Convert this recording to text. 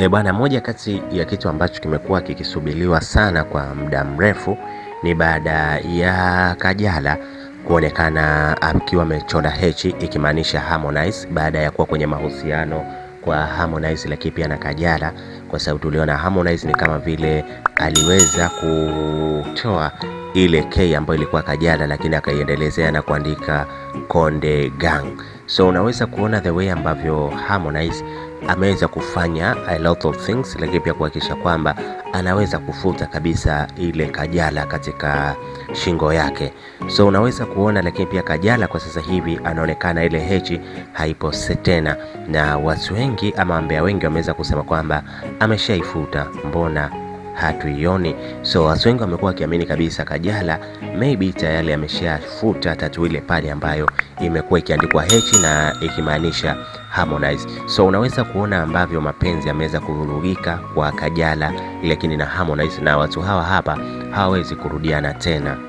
E bwana, moja kati ya kitu ambacho kimekuwa kikisubiriwa sana kwa muda mrefu ni baada ya Kajala kuonekana akiwa amechora hechi, ikimaanisha Harmonize baada ya kuwa kwenye mahusiano kwa Harmonize, lakini pia na Kajala, kwa sababu tuliona Harmonize ni kama vile aliweza kutoa ile K ambayo ilikuwa Kajala, lakini akaiendelezea na kuandika Konde Gang. So unaweza kuona the way ambavyo Harmonize ameweza kufanya a lot of things, lakini pia kuhakikisha kwamba anaweza kufuta kabisa ile Kajala katika shingo yake. So unaweza kuona, lakini pia Kajala kwa sasa hivi anaonekana ile hechi haipo tena, na watu wengi ama wambea wengi wameweza kusema kwamba ameshaifuta, mbona hatuioni? So watu wengi wamekuwa wakiamini kabisa Kajala maybe tayari ameshafuta tatu ile pale ambayo imekuwa ikiandikwa H na ikimaanisha Harmonize. So unaweza kuona ambavyo mapenzi yameweza kuvurugika kwa Kajala, lakini na Harmonize, na watu hawa hapa hawawezi kurudiana tena.